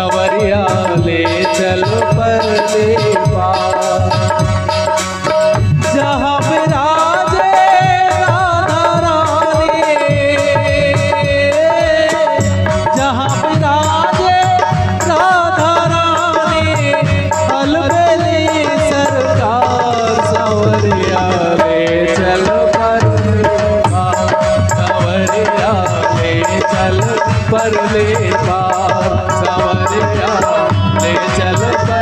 सवरिया ले चल पर। ले जहाँ विराजे राधा रानी। जहाँ विराजे राधा रानी। अलबेली सरकार सवरिया ले चल पर। सवरिया ले चल पर पार। सवरिया ले चल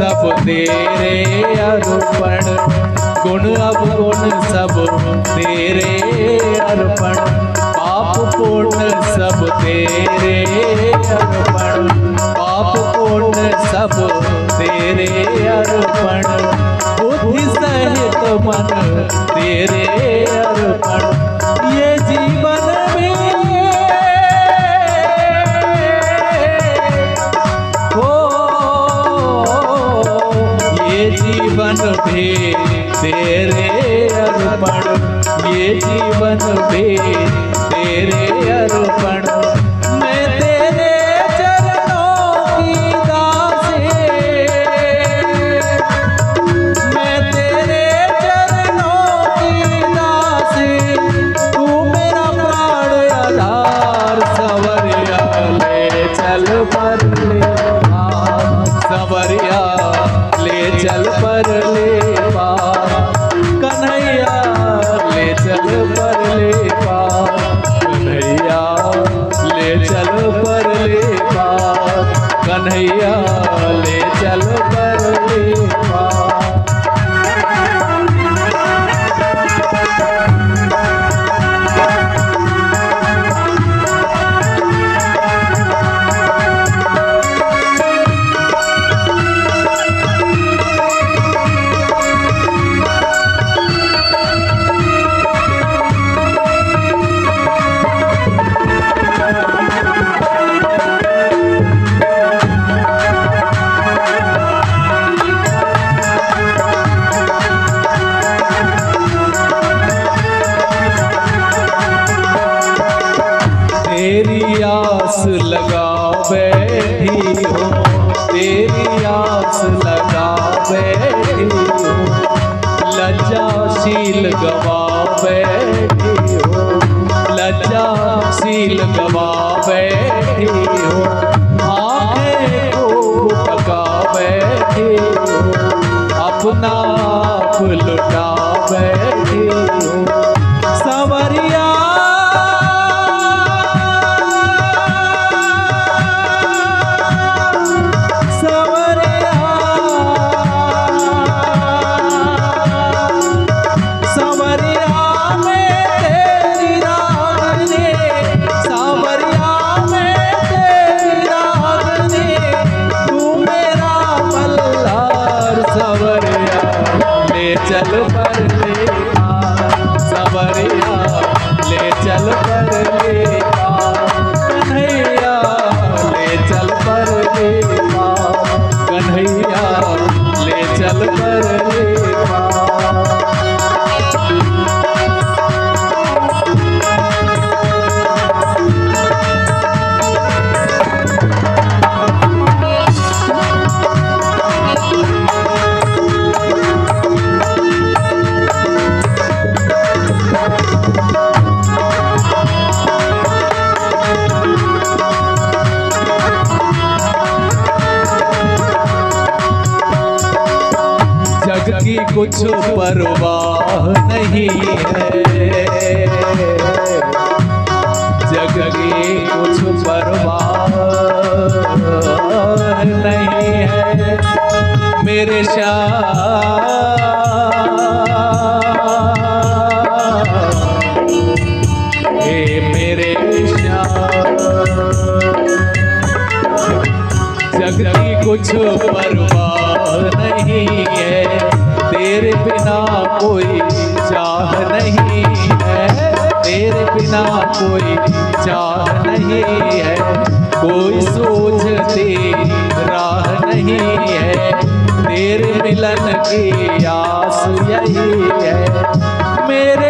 सब तेरे अर्पण। गुण अब गुण सब तेरे अर्पण। पाप पुण्य सब तेरे अर्पण। पाप पुण्य सब तेरे अर्पण। बुद्धि सहित मन तेरे अर्पण। ये जीवन भी आस लगा बैठी हो तेरी आस लगा बैठी हो लज्जाशील गवा बैठी हो लज्जाशील गवा बैठी हो आँखें खूब पका बैठी हो अपना आप लुटा चल पर ले आ, सवरिया ले चल पर ले कन्हैया ले चल पर ले कन्हैया। कुछ परवाह नहीं है। जग की कुछ परवाह नहीं है। मेरे श्याम आस यही है। मेरे